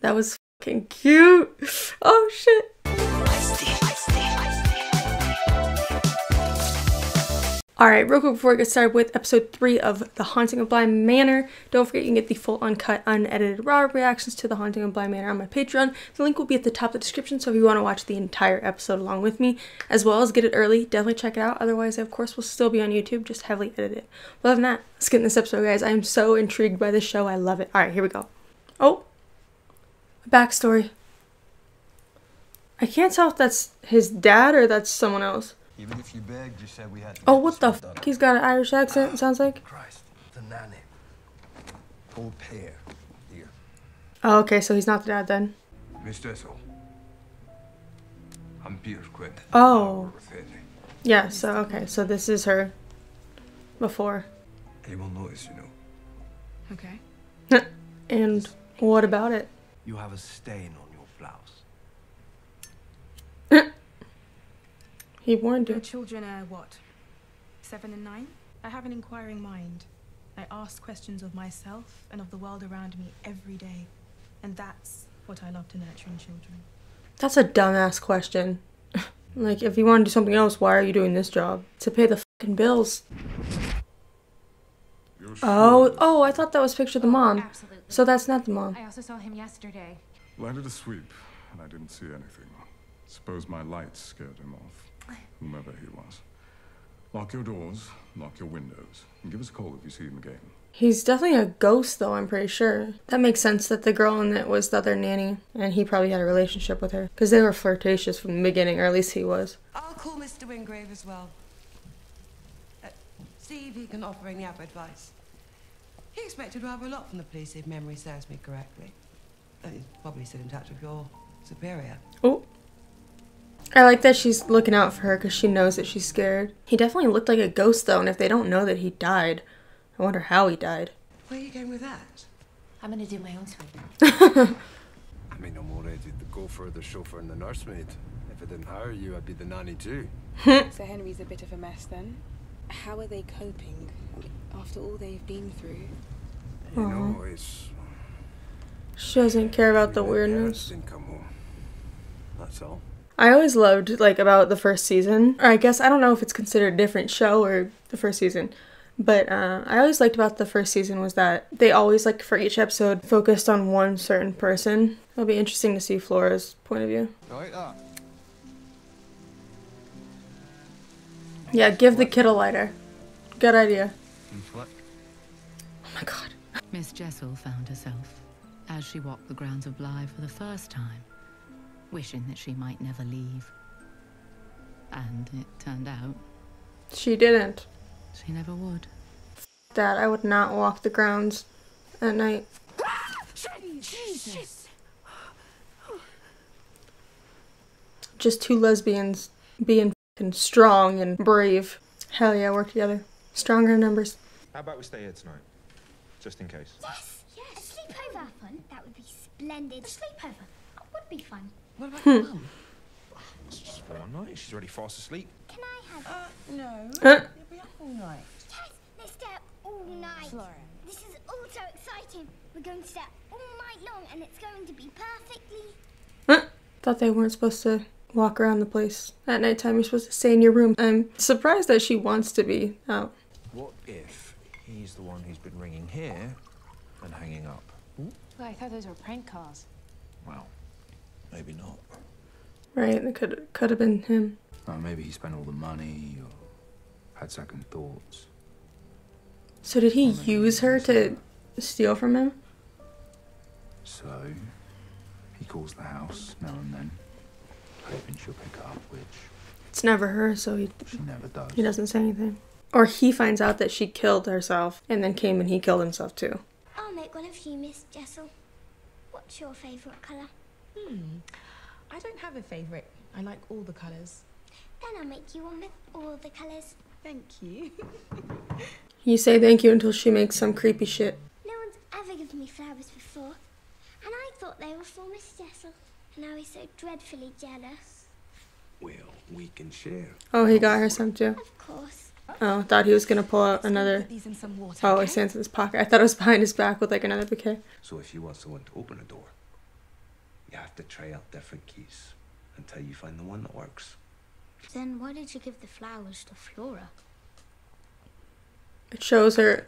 That was fucking cute. Oh shit. Alright, real quick before I get started with episode 3 of The Haunting of Bly Manor, don't forget you can get the full uncut, unedited, raw reactions to The Haunting of Bly Manor on my Patreon. The link will be at the top of the description, so if you want to watch the entire episode along with me, as well as get it early, definitely check it out. Otherwise, of course, we'll still be on YouTube, just heavily edited. But other than that, let's get in this episode, guys. I am so intrigued by this show. I love it. Alright, here we go. Oh, backstory. I can't tell if that's his dad or that's someone else. Even if you begged, you said we had to Oh, what the one done. f? He's got an Irish accent, sounds like. Christ, the nanny. Paul Pear, here. Oh, okay, so he's not the dad then. Miss Jessel. I'm Peter Quint. Oh. Yeah, so, okay, so this is her before. He will notice, you know. Okay. And what about it? You have a stain on your blouse. He warned Your you. children are what? Seven and nine? I have an inquiring mind. I ask questions of myself and of the world around me every day. And that's what I love to nurture in children. That's a dumbass question. like, if you want to do something else, why are you doing this job? To pay the fucking bills. Oh, oh, I thought that was picture of the mom. Absolutely. So that's not the mom. I also saw him yesterday. Well, I did a sweep, and I didn't see anything. Suppose my lights scared him off, whomever he was. Lock your doors, lock your windows, and give us a call if you see him again. He's definitely a ghost, though, I'm pretty sure. That makes sense that the girl in it was the other nanny, and he probably had a relationship with her. Because they were flirtatious from the beginning, or at least he was. I'll call Mr. Wingrave as well. Uh, see if he can offer any other advice. He expected rather a lot from the police, if memory serves me correctly. He's probably still in touch with your superior. Oh. I like that she's looking out for her because she knows that she's scared. He definitely looked like a ghost, though, and if they don't know that he died, I wonder how he died. Where are you going with that? I'm gonna do my own sweep. I mean, I'm all ready to go for the chauffeur and the nursemaid. If I didn't hire you, I'd be the nanny too. So Henry's a bit of a mess then. How are they coping after all they've been through? You know, it's. She doesn't care about the my parents weirdness. didn't come home. That's all. I always loved, like, about the first season. Or I guess, I don't know if it's considered a different show or the first season. But uh, I always liked about the first season was that they always, like, for each episode, focused on one certain person. It'll be interesting to see Flora's point of view. Right, Yeah, give the kid a lighter. Good idea. What? Oh my god. Miss Jessel found herself as she walked the grounds of Bly for the first time, wishing that she might never leave. And it turned out She didn't. she never would. Dad, I would not walk the grounds at night. Just two lesbians being fing strong and brave. Hell yeah, work together. Stronger in numbers. How about we stay here tonight? Just in case. Yes, yes. A sleepover. Fun. That would be splendid. A sleepover. That would be fun. What about your mum? It's just for one night. She's already fast asleep. Can I have? Uh, no. Uh. You'll be up all night. Yes, let's stay up all night. Flora. This is all so exciting. We're going to stay up all night long, and it's going to be perfectly. Huh? Thought they weren't supposed to walk around the place at nighttime. You're supposed to stay in your room. I'm surprised that she wants to be out. What if he's the one who's been ringing here and hanging up? Well, I thought those were prank calls. Well, maybe not. Right? It could could have been him. Or maybe he spent all the money or had second thoughts. So did he use her to steal from him? So he calls the house now and then, hoping she'll pick up, which It's never her, so he she never does. he doesn't say anything. Or he finds out that she killed herself and then came and he killed himself too. I'll make one of you, Miss Jessel. What's your favourite colour? Hmm. I don't have a favourite. I like all the colours. Then I'll make you one with all the colours. Thank you. You say thank you until she makes some creepy shit. No one's ever given me flowers before, and I thought they were for Miss Jessel, and I was so dreadfully jealous. Well, we can share. Oh, he got her some too. Of course. Oh, thought he was gonna pull out another. Put these in some water. Oh, okay? his hands in his pocket. I thought it was behind his back with like another bouquet. So if you want someone to open a door, you have to try out different keys until you find the one that works. Then why did you give the flowers to Flora? It shows her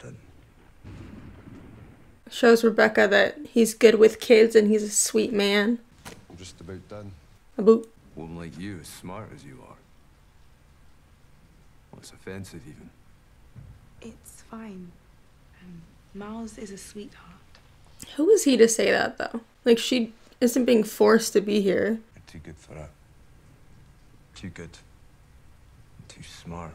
It shows Rebecca that he's good with kids and he's a sweet man. I'm just about done. A boot. Woman like you, as smart as you are. What's offensive, even? It's fine. Um, Miles is a sweetheart. Who is he to say that though? Like she isn't being forced to be here. You're too good for her. Too good. Too smart.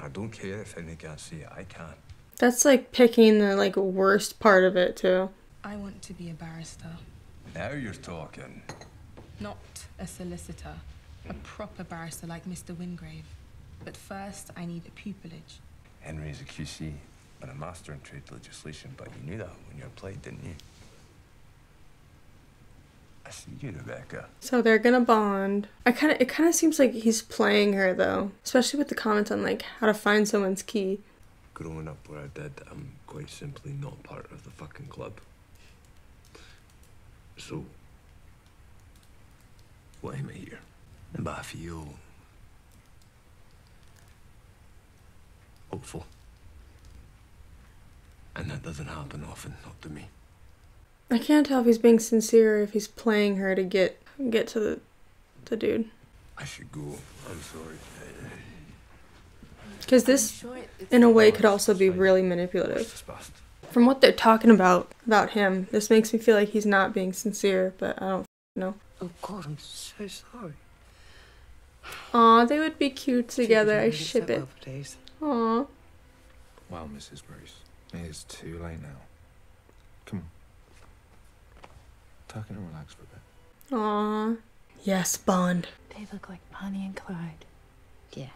I don't care if any can't see it. I can. That's like picking the like worst part of it too. I want to be a barrister, Now you're talking. not a solicitor. A proper barrister like Mr. Wingrave. But first, I need a pupillage. Henry's a QC and a master in trade legislation, but you knew that when you applied, didn't you? I see you, Rebecca. So they're gonna bond. I kind of it kind of seems like he's playing her though, especially with the comments on like how to find someone's key. Growing up where I did, I'm quite simply not part of the fucking club. So, why am I here? And I feel hopeful. And that doesn't happen often, not to me. I can't tell if he's being sincere or if he's playing her to get get to the the dude. I should go. I'm sorry. Because this, in a way, could also be really manipulative. From what they're talking about about him, this makes me feel like he's not being sincere, but I don't know. Oh God, I'm so sorry. Aw, they would be cute together. I Really ship it. well. Aw. Well, Mrs. Bruce, it is too late now. Come on. Tuck in and relax for a bit. Aw. Yes, Bond. They look like Bonnie and Clyde. Yeah.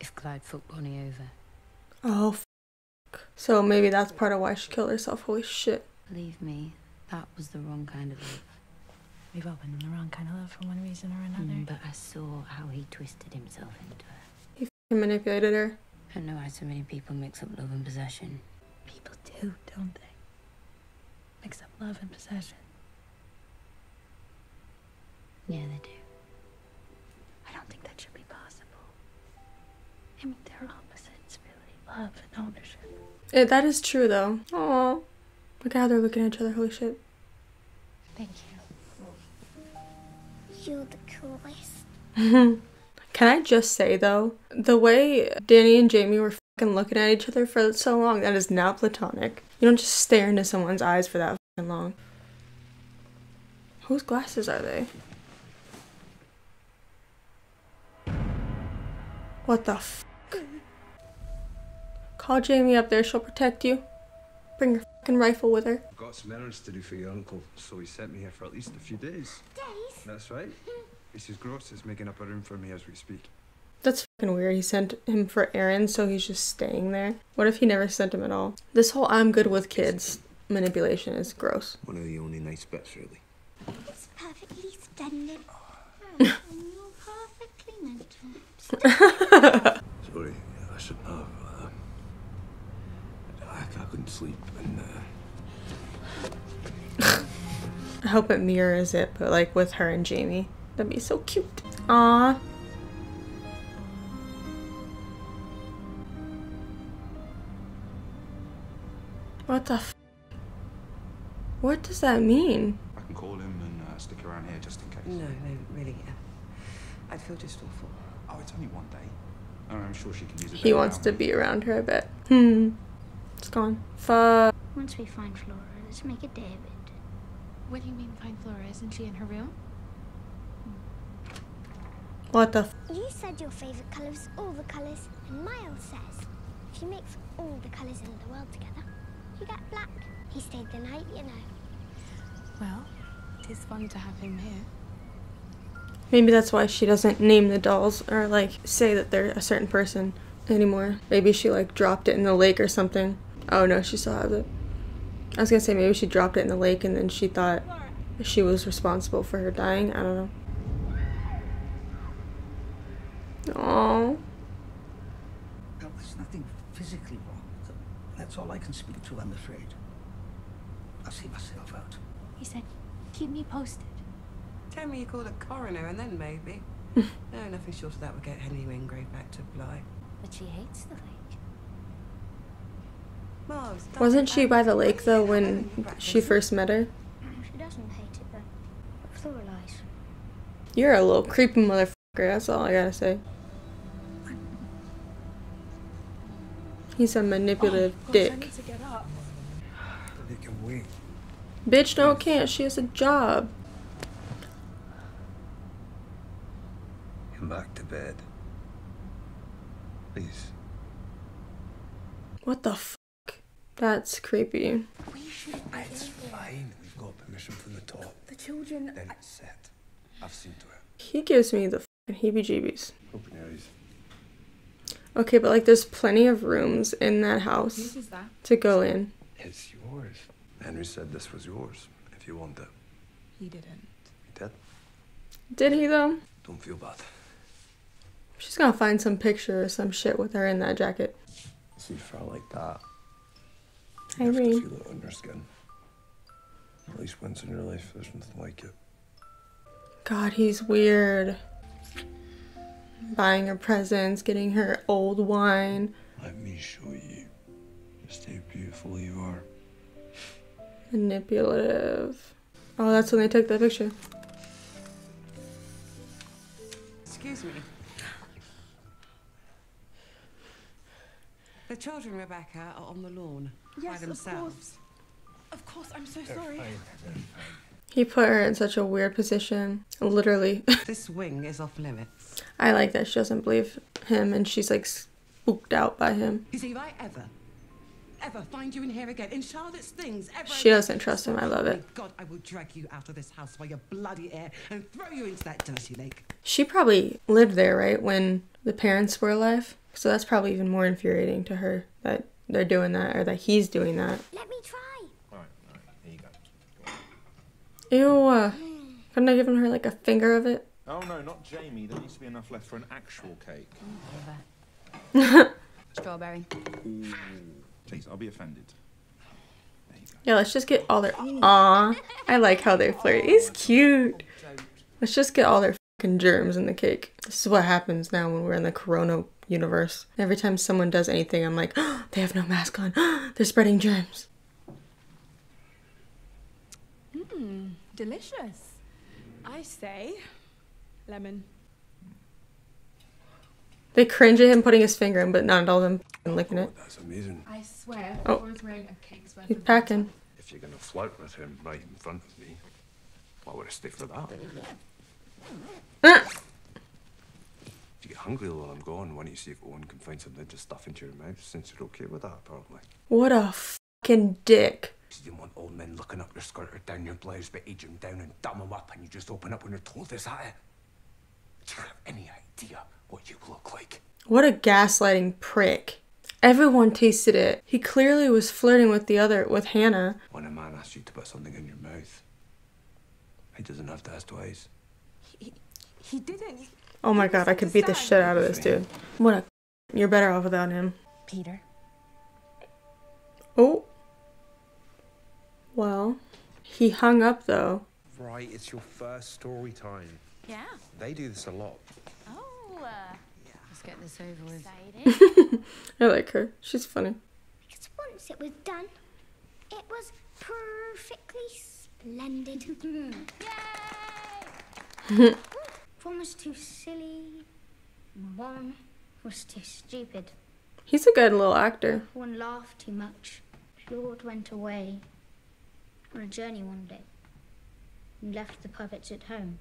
If Clyde fucked Bonnie over. Oh, f- So maybe that's part of why she killed herself. Holy shit. Believe me, that was the wrong kind of love. We've all been in the wrong kind of love for one reason or another. Mm, but I saw how he twisted himself into her. He f- manipulated her. I know why so many people mix up love and possession. People do, don't they? Mix up love and possession. Yeah, they do. I don't think that should be possible. I mean, they're opposites, really. Love and ownership. Eh, that is true, though. Aw. Look how they're looking at each other. Holy shit. Thank you. You're the coolest. Can I just say, though, the way Dani and Jamie were fucking looking at each other for so long, that is now platonic. You don't just stare into someone's eyes for that fucking long. Whose glasses are they? What the f? Call Jamie up there, she'll protect you. Bring your fucking rifle with her. I've got some errands to do for your uncle, so he sent me here for at least a few days. Days? That's right. Mrs. Grose is making up a room for me as we speak. That's fucking weird. He sent him for errands, so he's just staying there. What if he never sent him at all? This whole I'm good with kids manipulation is gross. One of the only nice bits, really. It's perfectly splendid. Oh, and you're perfectly mental. Sorry, I shouldn't have. Uh, I, I couldn't sleep, and uh, I hope it mirrors it, but like with her and Jamie. That'd be so cute. Aw. What the f- What does that mean? I can call him and uh, stick around here just in case. No, no, really. uh, I'd feel just awful. Oh, it's only one day. I'm sure she can use it. He wants to be around her a bit. Hmm. It's gone. Fuck. Once we find Flora, let's make a day of it. What do you mean find Flora? Isn't she in her room? What the f- You said your favourite colour was all the colours, and Miles says if you mix all the colours in the world together, you get black. He stayed the night, you know. Well, it is fun to have him here. Maybe that's why she doesn't name the dolls or like say that they're a certain person anymore. Maybe she like dropped it in the lake or something. Oh no, she still has it. I was gonna say maybe she dropped it in the lake and then she thought she was responsible for her dying. I don't know. Oh, Well, there's nothing physically wrong. That's all I can speak to, I'm afraid. I'll see myself out. He said, keep me posted. Tell me you called a coroner and then maybe. no, nothing short of that would get Henry Wingrave back to Bly. But she hates the lake. Miles, Wasn't she by the lake though when she first met her? She doesn't hate it though. Pluralize. You're a little creepy motherfucker, that's all I gotta say. He's a oh, manipulative dick. to get up. They can wait. Bitch, no, can't. She has a job. Come back to bed. Please. What the fuck? That's creepy. It's fine. We've got permission from the top. The children. Then it's set. I've seen to it. He gives me the fucking heebie jeebies. Open your eyes. Okay, but like there's plenty of rooms in that house that? to go in. It's yours. Henry said this was yours, if you want it. He didn't. He did. Did he though? Don't feel bad. She's gonna find some picture or some shit with her in that jacket. See, for a like that, I you have to mean, feel it on your skin. At least once in your life, there's nothing like it. God, he's weird. Buying her presents, getting her old wine. Let me show you just how beautiful you are. Manipulative. Oh, that's when they took that picture. Excuse me. The children, Rebecca, are on the lawn by Yes, of course. Of course, I'm so sorry. He put her in such a weird position. Literally. This wing is off limits. I like that she doesn't believe him and she's like spooked out by him. You see, if I ever, ever find you in here again, in Charlotte's things, ever She doesn't trust him. I love it. God, I will drag you out of this house by your bloody hair and throw you into that dirty lake. She probably lived there, right, when the parents were alive. So that's probably even more infuriating to her that they're doing that or that he's doing that. Let me try. Alright, alright, here you go. Ew. uh, Couldn't I given her like a finger of it? Oh no, not Jamie. There needs to be enough left for an actual cake. Strawberry. Ooh. Jeez, I'll be offended. Yeah, let's just get all their. Aw. I like how they flirt. He's cute. Let's just get all their fucking germs in the cake. This is what happens now when we're in the corona universe. Every time someone does anything, I'm like, they have no mask on. They're spreading germs. Mmm, delicious. I say, lemon. They cringe at him putting his finger in, but not at all of them f***ing licking it. Oh, that's amazing. I swear, Oh. Flora's wearing a cake's He's packing. If you're gonna flirt with him right in front of me, why would I stay for that? Ah! If you get hungry while I'm gone, why don't you see if Owen can find some ninja stuff into your mouth, since you're okay with that, probably. What a fucking dick. You didn't want old men looking up your skirt or down your blouse, but age them down and dumb them up, and you just open up when you're told, is that it? Do you have any idea what you look like? What a gaslighting prick. Everyone tasted it. He clearly was flirting with the other, with Hannah. When a man asks you to put something in your mouth, he doesn't have to ask twice. He didn't. Oh my god, I could beat the shit out of this dude. What a. You're better off without him. Peter. Oh. Well, he hung up though. Right, it's your first story time. Yeah. They do this a lot. Oh, uh, let's get this over with. I like her. She's funny. because once it was done, it was perfectly splendid. Yay! One was too silly. One was too stupid. He's a good little actor. One laughed too much. Lord went away on a journey one day and left the puppets at home.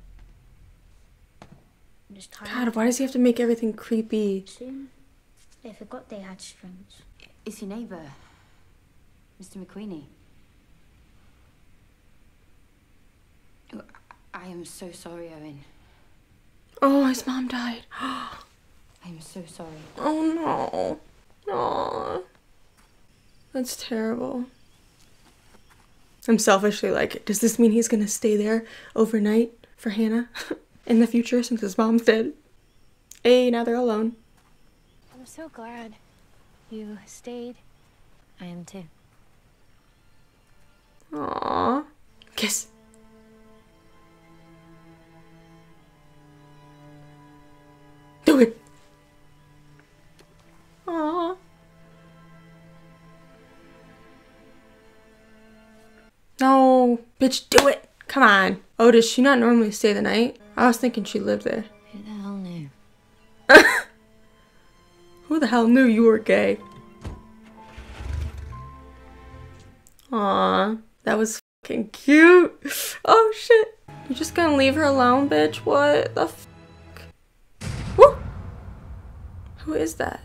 And as time God, why does he have to make everything creepy? Soon, they forgot they had strings. It's your neighbour, Mr. McQueenie. Oh, I am so sorry, Owen. Oh, his mom died. I am so sorry. Oh no. Aw. That's terrible. I'm selfishly like, does this mean he's gonna stay there overnight for Hannah in the future since his mom's dead? Hey, now they're alone. I'm so glad you stayed. I am too. Aww. Kiss. Bitch, do it. Come on. Oh, does she not normally stay the night? I was thinking she lived there. Who the hell knew? Who the hell knew you were gay? Aw, that was fucking cute. Oh shit. You're just gonna leave her alone, bitch? What the fuck? Woo! Who is that?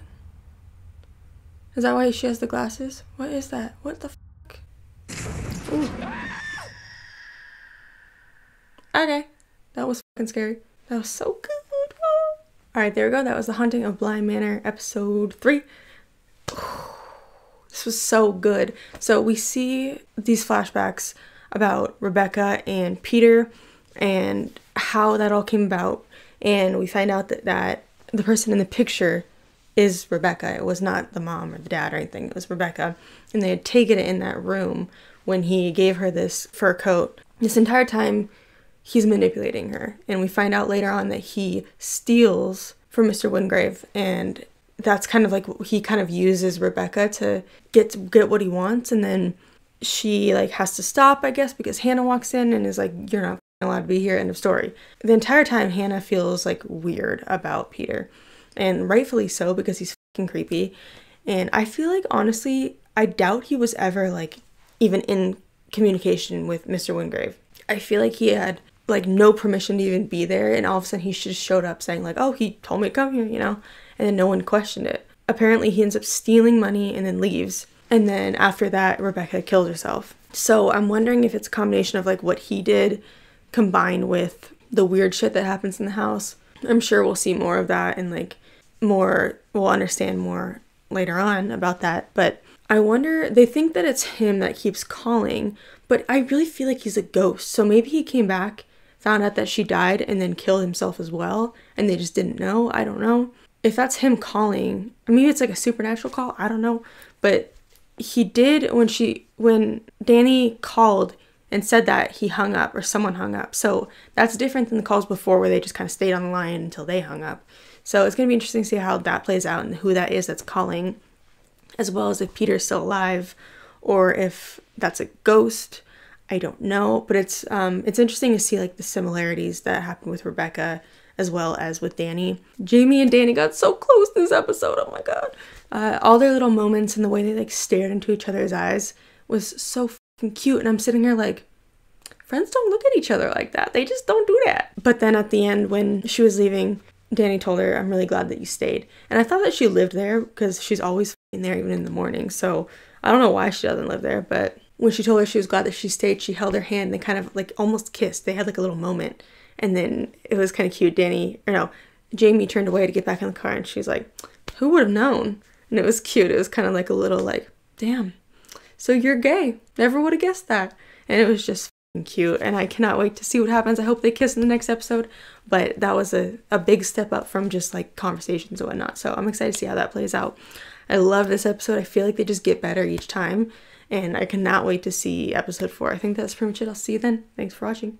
Is that why she has the glasses? What is that? What the fuck? Ooh. Okay. That was fucking scary. That was so good. Alright, there we go. That was The Haunting of Bly Manor, episode 3. This was so good. So we see these flashbacks about Rebecca and Peter and how that all came about. And we find out that, that the person in the picture is Rebecca. It was not the mom or the dad or anything. It was Rebecca. And they had taken it in that room when he gave her this fur coat. This entire time, he's manipulating her. And we find out later on that he steals from Mr. Wingrave and that's kind of like he kind of uses Rebecca to get get what he wants and then she like has to stop I guess because Hannah walks in and is like you're not allowed to be here end of story. The entire time Hannah feels like weird about Peter and rightfully so because he's fucking creepy and I feel like honestly I doubt he was ever like even in communication with Mr. Wingrave. I feel like he had like no permission to even be there and all of a sudden he just showed up saying like oh he told me to come here you know? And then no one questioned it. Apparently he ends up stealing money and then leaves. And then after that rebecca kills herself. So i'm wondering if it's a combination of like what he did combined with the weird shit that happens in the house. I'm sure we'll see more of that and like more we'll understand more later on about that. But i wonder they think that it's him that keeps calling but i really feel like he's a ghost. So maybe he came back found out that she died and then killed himself as well and they just didn't know i don't know. If that's him calling maybe it's like a supernatural call i don't know. But he did when she when dani called and said that he hung up or someone hung up. So that's different than the calls before where they just kind of stayed on the line until they hung up. So it's going to be interesting to see how that plays out and who that is that's calling as well as if peter's still alive or if that's a ghost I don't know, but it's um it's interesting to see like the similarities that happened with Rebecca as well as with Dani. Jamie and Dani got so close in this episode. Oh my god. Uh, all their little moments and the way they like stared into each other's eyes was so cute and I'm sitting here like friends don't look at each other like that. They just don't do that. But then at the end when she was leaving, Danny told her, "I'm really glad that you stayed." And I thought that she lived there because she's always there even in the morning. So, I don't know why she doesn't live there, but when she told her she was glad that she stayed, she held her hand and kind of like almost kissed. They had like a little moment. And then it was kind of cute. Dani, or no, Jamie turned away to get back in the car and she's like, Who would have known? And it was cute. It was kind of like a little like, Damn, so you're gay. Never would have guessed that. And it was just cute. And I cannot wait to see what happens. I hope they kiss in the next episode. But that was a, a big step up from just like conversations and whatnot. So I'm excited to see how that plays out. I love this episode. I feel like they just get better each time and I cannot wait to see episode four. I think that's pretty much it. I'll see you then. Thanks for watching.